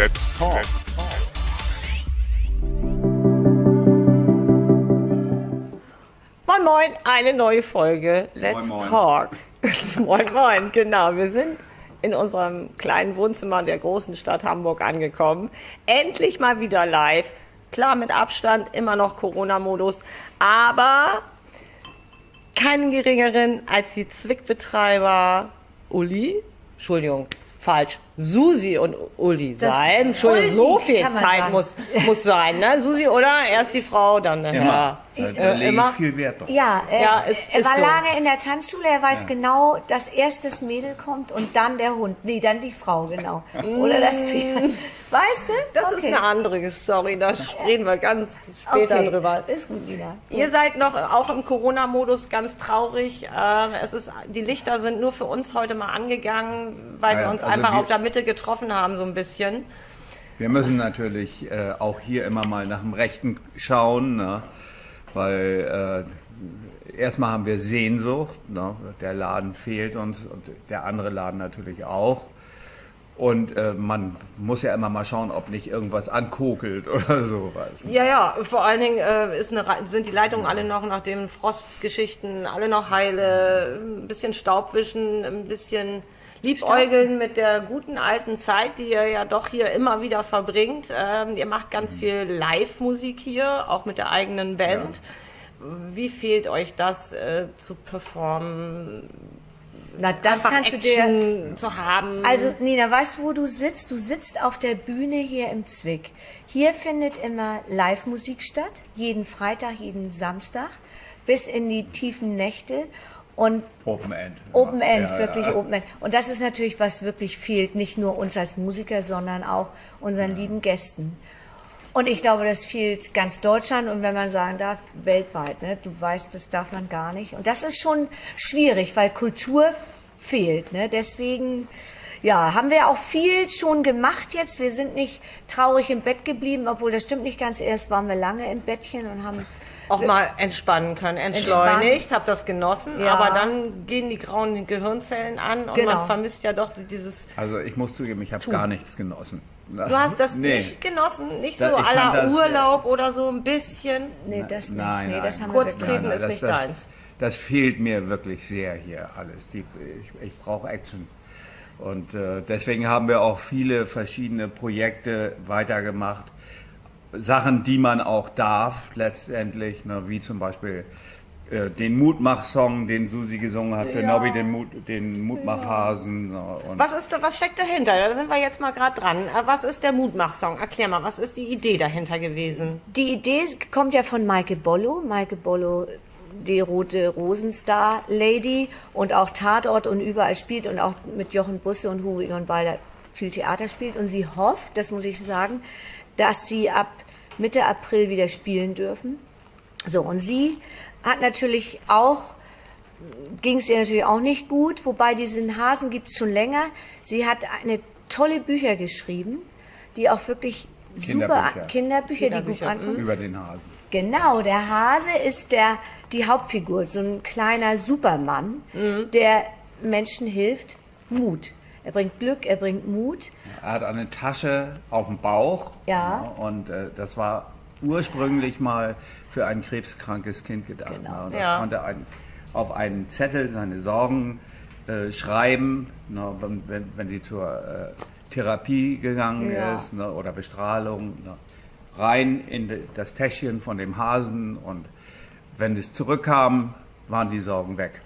Let's Talk. Let's talk. Moin Moin, eine neue Folge Let's Moin, moin. Talk. moin Moin, genau. Wir sind in unserem kleinen Wohnzimmer der großen Stadt Hamburg angekommen. Endlich mal wieder live. Klar mit Abstand, immer noch Corona-Modus, aber keinen geringeren als die Zwickbetreiber Uli, Entschuldigung, falsch, Susi und Uli Das- sein. Entschuldigung, so viel Zeit sagen. muss, muss sein, ne? Susi, oder? Erst die Frau, dann der Herr. Da, Äh, da lege immer- ich viel Wert drauf. Ja, er, Ja, ist, es er ist war so. lange in der Tanzschule, er weiß genau, dass erst das Mädel kommt und dann der Hund. Nee, dann die Frau, genau. Oder das Pferd. Weißt du? Das ist eine andere Story, da reden wir ganz später okay. drüber. Ist gut, Nina. Ihr seid noch auch im Corona-Modus ganz traurig. Ähm, es ist, die Lichter sind nur für uns heute mal angegangen, weil Ja, wir uns also einfach wir- auf der Mitte getroffen haben, so ein bisschen. Wir müssen natürlich äh, auch hier immer mal nach dem Rechten schauen, ne? weil äh, erstmal haben wir Sehnsucht, ne? der Laden fehlt uns und der andere Laden natürlich auch. Und äh, man muss ja immer mal schauen, ob nicht irgendwas ankokelt oder sowas. Ja, ja, vor allen Dingen äh, eine, sind die Leitungen alle noch nach den Frostgeschichten, alle noch heile, ein bisschen Staubwischen, ein bisschen Liebäugeln mit der guten alten Zeit, die ihr ja doch hier immer wieder verbringt. Ähm, ihr macht ganz viel Live-Musik hier, auch mit der eigenen Band. Wie fehlt euch das äh, zu performen? Na, das Einfach kannst du dir. Action zu haben. Also, Nina, weißt du, wo du sitzt? Du sitzt auf der Bühne hier im Zwick. Hier findet immer Live-Musik statt. Jeden Freitag, jeden Samstag. Bis in die tiefen Nächte. Und Open End. Open End, Ja, wirklich ja. Open End. Und das ist natürlich, was wirklich fehlt, nicht nur uns als Musiker, sondern auch unseren lieben Gästen. Und ich glaube, das fehlt ganz Deutschland und wenn man sagen darf, weltweit. Ne? Du weißt, das darf man gar nicht. Und das ist schon schwierig, weil Kultur fehlt. Ne? Deswegen, ja, haben wir auch viel schon gemacht jetzt. Wir sind nicht traurig im Bett geblieben, obwohl das stimmt nicht ganz. Erst waren wir lange im Bettchen und haben auch mal entspannen können, entschleunigt, hab das genossen, Ja. aber dann gehen die grauen Gehirnzellen an und Genau. man vermisst ja doch dieses. Also ich muss zugeben, ich habe gar nichts genossen. Du hast das Nee. nicht genossen, nicht so aller äh, Urlaub oder so ein bisschen. Nee, das nicht. Nein, nee, nein. das haben Kurz wir wirklich treten Nein, ist das, nicht das, deins. Das fehlt mir wirklich sehr hier alles. Die, ich ich brauche Action. Und äh, deswegen haben wir auch viele verschiedene Projekte weitergemacht. Sachen, die man auch darf letztendlich, ne, wie zum Beispiel äh, den Mutmach-Song, den Susi gesungen hat für Nobby, den, Mut, den Mutmachhasen. Ne, und Was, ist da, was steckt dahinter? Da sind wir jetzt mal gerade dran. Äh, Was ist der Mutmach-Song? Erklär mal, was ist die Idee dahinter gewesen? Die Idee kommt ja von Maike Bollo. Maike Bollo, die rote Rosenstar-Lady und auch Tatort und überall spielt und auch mit Jochen Busse und Hugo Egon Balder viel Theater spielt. Und sie hofft, das muss ich sagen, dass sie ab Mitte April wieder spielen dürfen. So, und sie hat natürlich auch ging es ihr natürlich auch nicht gut, wobei diesen Hasen gibt es schon länger. Sie hat eine tolle Bücher geschrieben, die auch wirklich super Kinderbücher. Kinderbücher, die gut Kinderbücher, ankommen. über den Hasen. Genau, der Hase ist der, die Hauptfigur, so ein kleiner Supermann, Mhm. der Menschen hilft, Mut. Er bringt Glück, er bringt Mut. Er hat eine Tasche auf dem Bauch. Ja. ne, Und äh, das war ursprünglich mal für ein krebskrankes Kind gedacht. Genau. Ne, und das Ja. konnte ein, auf einen Zettel seine Sorgen äh, schreiben, ne, wenn, wenn, wenn sie zur äh, Therapie gegangen Ja. ist ne, oder Bestrahlung. Ne, rein in de, das Täschchen von dem Hasen und wenn es zurückkam, waren die Sorgen weg.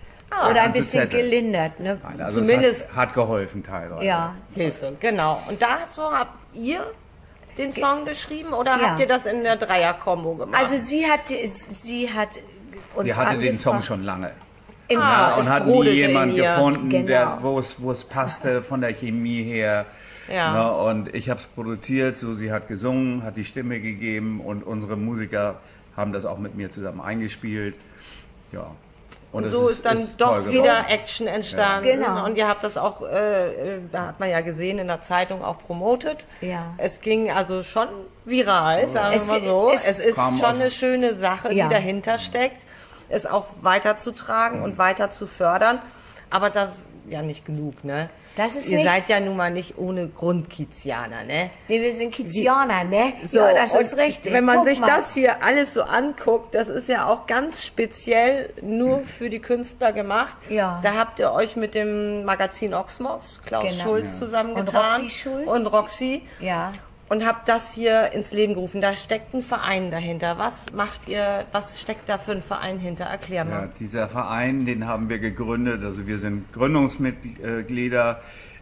Oder ein bisschen Zettel. gelindert. Ne? Nein, also Zumindest- es hat, hat geholfen teilweise. Ja, Hilfe, genau. Und dazu habt ihr den Song geschrieben oder Ja. habt ihr das in der Dreier-Kombo gemacht? also sie hat, sie hat uns Sie hatte den Song schon lange. Im Ah, Ja, und hat nie brodelte jemand in ihr. gefunden, Genau. der, wo es wo es passte von der Chemie her. Ja. Ne, und ich habe es produziert, Susi hat gesungen, hat die Stimme gegeben und unsere Musiker haben das auch mit mir zusammen eingespielt. Ja. Und es so ist, dann toll doch wieder Action entstanden. Ja. Genau. Und ihr habt das auch, äh, äh, da hat man ja gesehen, in der Zeitung auch promotet. Ja. Es ging also schon viral, sagen Es wir mal so. es Es, ist schon eine schöne Sache, Ja. die dahinter steckt, es auch weiterzutragen und weiter zu fördern. Aber das ja nicht genug, ne? Das ist Ihr nicht- seid ja nun mal nicht ohne Grund Kizianer, ne? Nee, wir sind Kizianer, ne? So, ja, das ist richtig. Wenn man Guck sich mal. das hier alles so anguckt, das ist ja auch ganz speziell nur für die Künstler gemacht. Ja. Da habt ihr euch mit dem Magazin Oxmox, Klaus Genau. Schulz, zusammengetan. Und Roxy Schulz. Und Roxy. Ja. Und habt das hier ins Leben gerufen. Da steckt ein Verein dahinter. Was macht ihr, was steckt da für ein Verein hinter? Erklär Ja, mal. dieser Verein, den haben wir gegründet. Also wir sind Gründungsmitglieder.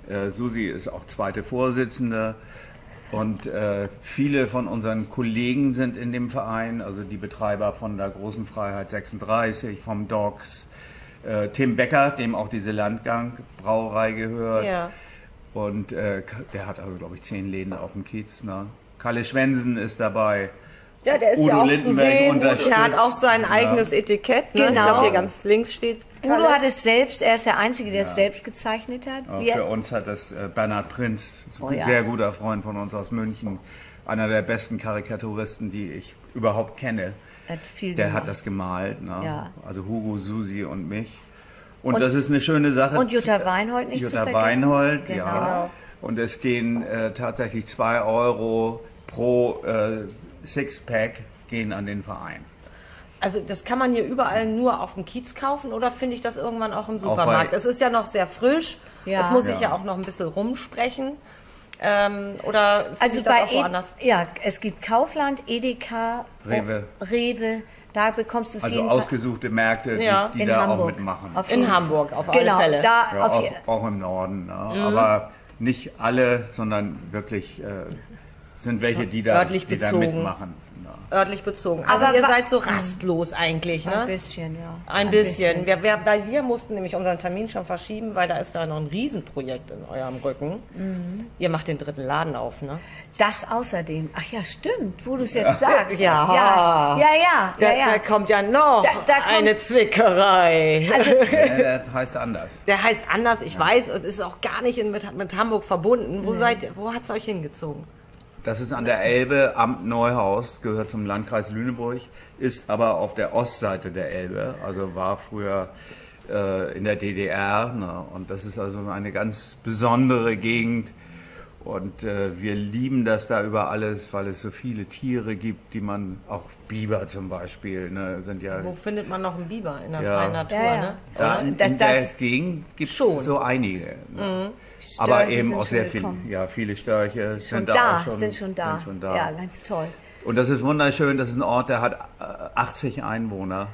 Äh, Susi ist auch zweite Vorsitzende. Und äh, viele von unseren Kollegen sind in dem Verein, also die Betreiber von der Großen Freiheit 36, vom DOCS, äh, Tim Becker, dem auch diese Landgang Brauerei gehört. Ja. Und äh, der hat also, glaube ich, zehn Läden auf dem Kiez. Ne? Kalle Schwensen ist dabei. Ja, der ist Udo ja auch zu Lindenberg sehen. unterstützt. Der hat auch sein Ja. eigenes Etikett. Ne? Ich Genau. glaube, hier ganz links steht. Udo Kalle. hat es selbst, er ist der Einzige, der es selbst gezeichnet hat. Ja, Wir- für uns hat das äh, Bernhard Prinz, Oh ein ja. sehr guter Freund von uns aus München, einer der besten Karikaturisten, die ich überhaupt kenne. Hat viel Der gemacht. hat das gemalt, ne? Ja. also Hugo, Susi und mich. Und, Und- das ist eine schöne Sache. und Jutta Weinhold nicht zu Jutta vergessen. Weinhold, Genau. ja. Und es gehen äh, tatsächlich zwei Euro pro äh, Sixpack gehen an den Verein. Also das kann man hier überall nur auf dem Kiez kaufen oder finde ich das irgendwann auch im Supermarkt? bei- es ist ja noch sehr frisch. Ja. Es muss Ja. ja auch noch ein bisschen rumsprechen. Ähm, oder Also bei auch woanders? Ed ja, es gibt Kaufland, Edeka, Rewe. Rewe, da bekommst du es Also ausgesuchte Märkte, die, Ja. die in da Hamburg. auch mitmachen. Auf In. Hamburg auf Genau, alle Fälle. da Ja, auf auch, auch im Norden. Ne? Mhm. Aber nicht alle, sondern wirklich äh, sind welche, die da, die da mitmachen. Örtlich bezogen. Also Aber ihr seid so rastlos eigentlich, ein ne? bisschen, ja. Ein bisschen. Wir, wir, weil wir mussten nämlich unseren Termin schon verschieben, weil da ist da noch ein Riesenprojekt in eurem Rücken. Mhm. Ihr macht den dritten Laden auf, ne? Das außerdem. Ach ja, stimmt, wo du es jetzt sagst. Ja. ja, ja, ja. Da, ja, ja. da kommt ja noch Da- da kommt- eine Zwickerei. Also, der heißt anders. Der heißt anders, ich weiß, und ist auch gar nicht in, mit, mit Hamburg verbunden. Wo seid ihr, wo hat es euch hingezogen? Das ist an der Elbe, Amt Neuhaus, gehört zum Landkreis Lüneburg, ist aber auf der Ostseite der Elbe, also war früher äh, in der DDR. Ne? Und das ist also eine ganz besondere Gegend. Und äh, wir lieben das da über alles, weil es so viele Tiere gibt, die man, auch Biber zum Beispiel, ne, sind ja Wo findet man noch einen Biber in der Ja. freien Natur? Ja, ja. Ne? Da in, Das- in der Gegend gibt es so einige. Ne? Störche Aber eben auch sehr viele, ja, viele Störche Schon sind da, da, auch schon, sind schon da. Sind schon da. Ja, ganz toll. Und das ist wunderschön, das ist ein Ort, der hat äh, 80 Einwohner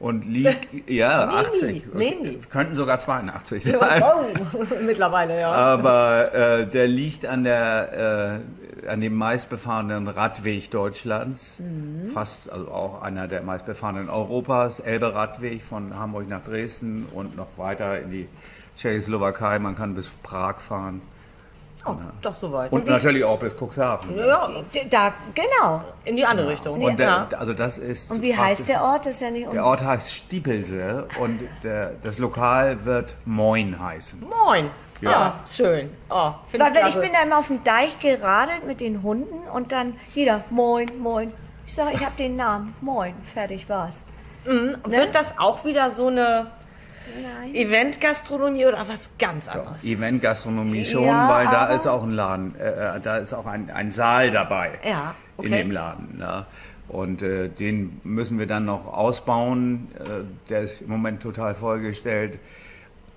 und liegt, ja, Mini, 80. mini. Könnten sogar 82 sein. Oh, mittlerweile, ja. Aber äh, der liegt an der äh, an dem meistbefahrenen Radweg Deutschlands, Mhm. fast also auch einer der meistbefahrenen Europas, Elbe-Radweg von Hamburg nach Dresden und noch weiter in die Tschechoslowakei. Man kann bis Prag fahren Oh, doch soweit. und natürlich auch bis Cuxhaven. ja, Da, genau. in die andere Richtung. Und ja. der, also das ist Und wie heißt der Ort? Das ist ja nicht Der Ort heißt Stiepelse und der, das Lokal wird Moin heißen. Moin. Ja, Ja. schön. Oh, Weil ich ich bin da immer auf dem Deich geradelt mit den Hunden und dann jeder Moin, Moin. Ich sage, ich habe den Namen. Moin, fertig war's. Wird das auch wieder so eine Nein. Event-Gastronomie oder was ganz anderes? Event-Gastronomie schon, Ja, weil da ist auch ein Laden, äh, da ist auch ein, ein Saal dabei Ja, okay. in dem Laden. Ne? Und äh, den müssen wir dann noch ausbauen. Äh, der ist im Moment total vollgestellt.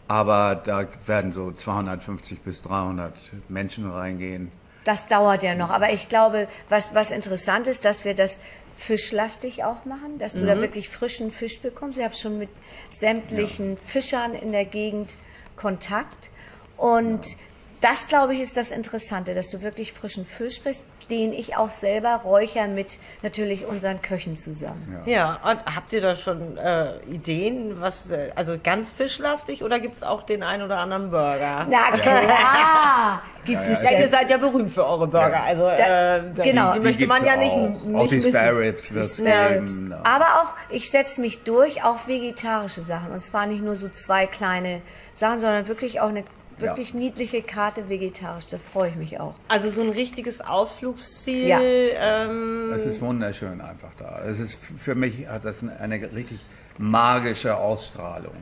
Aber da werden so 250 bis 300 Menschen reingehen. Das dauert ja noch. Aber ich glaube, was, was interessant ist, dass wir das fischlastig auch machen, dass du Mhm. da wirklich frischen Fisch bekommst. Ich habe schon mit sämtlichen Fischern in der Gegend Kontakt. Und das, glaube ich, ist das Interessante, dass du wirklich frischen Fisch kriegst, den ich auch selber räuchern mit natürlich unseren Köchen zusammen. Ja, und habt ihr da schon äh, Ideen, was, äh, also ganz fischlastig oder gibt es auch den ein oder anderen Burger? Na klar, gibt es Ja, ihr denn. seid ja berühmt für eure Burger, also Da- äh, da- genau. die Die möchte man ja nicht, auch. nicht Auch die. Spare Ribs wird es Spare geben. Aber auch, ich setze mich durch, auch vegetarische Sachen. Und zwar nicht nur so zwei kleine Sachen, sondern wirklich auch eine wirklich niedliche Karte vegetarisch. Da freue ich mich auch. Also so ein richtiges Ausflugsziel. Ja. Ähm, Es ist wunderschön einfach da. Es ist für mich hat das eine richtig magische Ausstrahlung.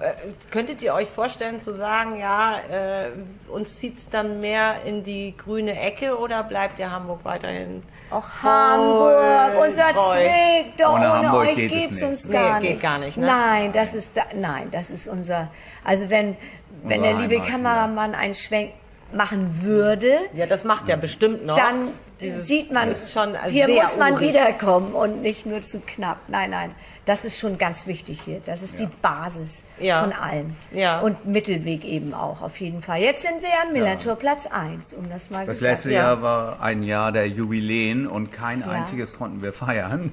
Äh, könntet ihr euch vorstellen zu sagen, ja, äh, uns zieht es dann mehr in die grüne Ecke oder bleibt ihr Hamburg weiterhin? Auch Hamburg, unser. Zwick, doch Ohne ohne, Hamburg euch geht es uns Nee, gar geht nicht. gar nicht, ne? Nein, das ist da, nein, das ist unser. Also wenn wenn der liebe Kameramann einen Schwenk machen würde, Ja, das macht er bestimmt noch. dann Dieses sieht man, schon hier muss man urig. wiederkommen und nicht nur zu knapp. Nein, nein, das ist schon ganz wichtig hier. Das ist die Basis Ja. von allem. Ja. Und Mittelweg eben auch, auf jeden Fall. Jetzt sind wir am Millantor Platz 1, um das mal Das gesagt letzte Ja. Jahr war ein Jahr der Jubiläen und kein Ja. einziges konnten wir feiern.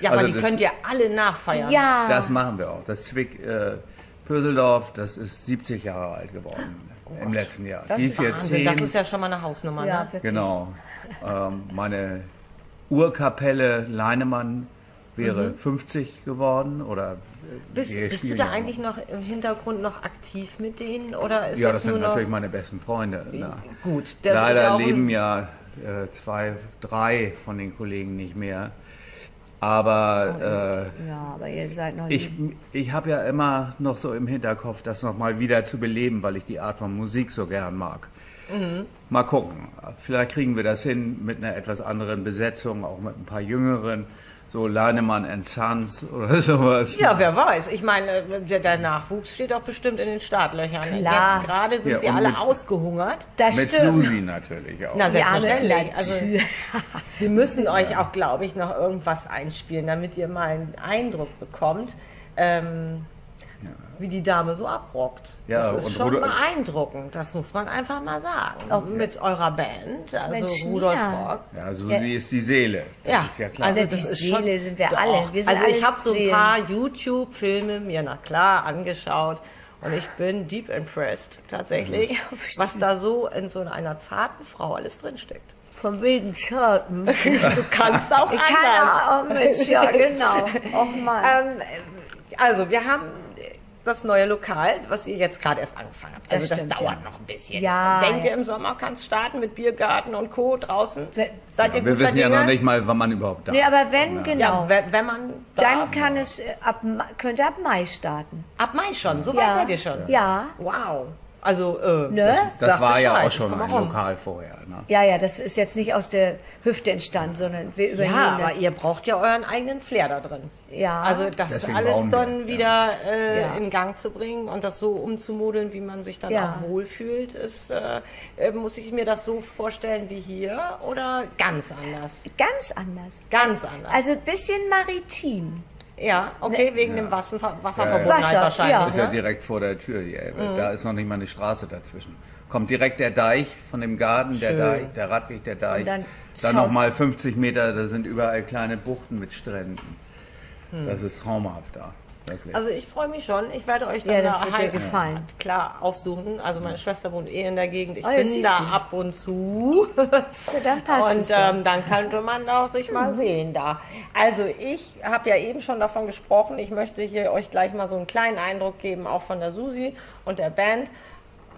Ja, aber Also die das- könnt ihr alle nachfeiern. Ja, Das machen wir auch. Das Zwick äh, Pöseldorf, das ist 70 Jahre alt geworden im letzten Jahr. Das Dies ist Jahr Wahnsinn, 10. das ist ja schon mal eine Hausnummer. ja, Ne? Genau. Ähm, meine Urkapelle Leinemann wäre 50 geworden oder äh, Bist, bist du da eigentlich noch im Hintergrund noch aktiv mit denen oder ist Ja, das, das sind nur noch natürlich meine besten Freunde. Na. gut? Leider leben ein, ja äh, zwei, drei von den Kollegen nicht mehr. Aber äh, Ja, aber ihr seid noch ich, ich habe ja immer noch so im Hinterkopf, das nochmal wieder zu beleben, weil ich die Art von Musik so gern mag. Mhm. Mal gucken. Vielleicht kriegen wir das hin mit einer etwas anderen Besetzung, auch mit ein paar Jüngeren, so Leinemann and Sons oder sowas. Ja, wer weiß. Ich meine, der, der Nachwuchs steht doch bestimmt in den Startlöchern. Klar. Jetzt gerade sind Ja, sie alle mit- ausgehungert. Das Mit stimmt. Susi natürlich auch. Na, selbstverständlich. Also, wir müssen euch auch, glaube ich, noch irgendwas einspielen, damit ihr mal einen Eindruck bekommt, ähm, wie die Dame so abrockt. Ja, das ist und schon Rudolf- beeindruckend, das muss man einfach mal sagen. Auch- Mit eurer Band, also Mensch, Rudolf ja. Borg. Ja, Susi ist die Seele. Das Ja, ist ja klar. also Die das ist Seele schon, sind wir Doch. alle. Wir sind also ich habe so ein paar YouTube-Filme mir, na klar, angeschaut und ich bin deep impressed tatsächlich, Ja, was da so in so einer zarten Frau alles drinsteckt. Von wegen Charten. Du kannst auch Ich anders. kann auch mit, ja, genau. Och Mann. Ähm, also, wir haben das neue Lokal, was ihr jetzt gerade erst angefangen habt. Also Das das, stimmt, dauert ja. noch ein bisschen. Ja, Denkt ja. ihr, im Sommer kann es starten mit Biergarten und Co. draußen? Seid ihr wir wissen ja noch nicht mal, wann man überhaupt da nee, ist. aber wenn, Ja. genau. Ja, wenn, wenn man dann darf. kann es äh, ab, Ma- könnte ab Mai starten. Ab Mai schon, so weit Ja. seid ihr schon. Ja. Wow. Also, äh, Ne? Das, das war ja Bescheid, auch schon mal ein. Lokal vorher. Ne? Ja, ja, das ist jetzt nicht aus der Hüfte entstanden, sondern wir übernehmen ja, aber das. ihr braucht ja euren eigenen Flair da drin. Ja. Also das Deswegen alles brauchen wir, dann ja. wieder äh, Ja. in Gang zu bringen und das so umzumodeln, wie man sich dann Ja. auch wohlfühlt, ist, äh, äh, muss ich mir das so vorstellen wie hier oder ganz anders? Ganz anders. Ganz anders. Also ein bisschen maritim. Ja, okay, wegen dem Wasser, Wasserverbot Wasser, wahrscheinlich. ja. Ist ja ne? direkt vor der Tür, die Elbe. Mhm. Da ist noch nicht mal eine Straße dazwischen. Kommt direkt der Deich von dem Garten, der Schön. Deich, der Radweg, der Deich. Und dann dann nochmal 50 Meter, da sind überall kleine Buchten mit Stränden. Das ist traumhaft da. Wirklich. Also ich freue mich schon. Ich werde euch dann Ja, das da wird dir halt- gefallen. klar aufsuchen. Also meine Schwester wohnt eh in der Gegend. Ich Oh, bin da du. ab und zu. Ja, dann passt und ähm, dann könnte man auch sich mal sehen da. Also ich habe ja eben schon davon gesprochen. Ich möchte hier euch gleich mal so einen kleinen Eindruck geben, auch von der Susi und der Band.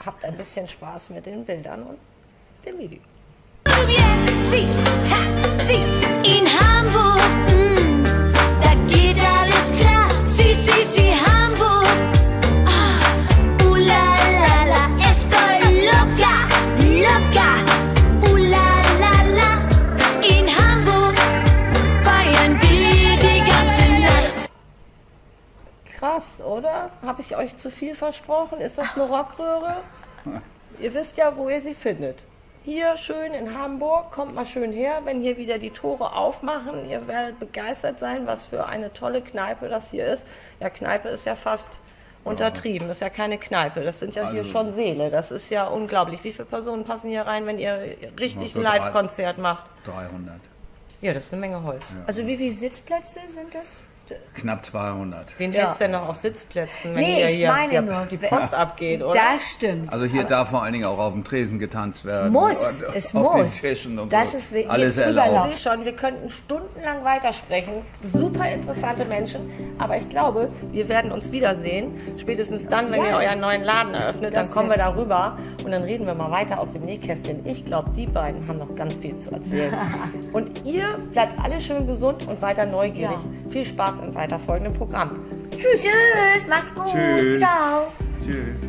Habt ein bisschen Spaß mit den Bildern und dem Video. Zu viel versprochen? Ist das eine Rockröhre? Ihr wisst ja, wo ihr sie findet. Hier schön in Hamburg, kommt mal schön her, wenn hier wieder die Tore aufmachen. Ihr werdet begeistert sein, was für eine tolle Kneipe das hier ist. Ja, Kneipe ist ja fast untertrieben, ist ja keine Kneipe. Das sind ja hier Also- schon Seele. Das ist ja unglaublich. Wie viele Personen passen hier rein, wenn ihr richtig ein Live-Konzert macht? 300. Ja, das ist eine Menge Holz. Also wie viele Sitzplätze sind das? Knapp 200. Wen Ja. hältst du denn noch auf Sitzplätzen, wenn Nee, hier, ich hier meine hier nur, die Post abgeht, oder? Das stimmt. Also hier darf vor allen Dingen auch auf dem Tresen getanzt werden. Muss, Und es auf muss. den Tischen und Das so. ist alles erlaubt. Ich schon, wir könnten stundenlang weitersprechen. Super interessante Menschen. Aber ich glaube, wir werden uns wiedersehen. Spätestens dann, wenn Ja. ihr euren neuen Laden eröffnet, Das dann kommen wir wird- darüber und dann reden wir mal weiter aus dem Nähkästchen. Ich glaube, die beiden haben noch ganz viel zu erzählen. und ihr bleibt alle schön gesund und weiter neugierig. Ja. Viel Spaß im weiterfolgenden Programm. Tschüss, macht's gut. Tschüss. Ciao. Tschüss.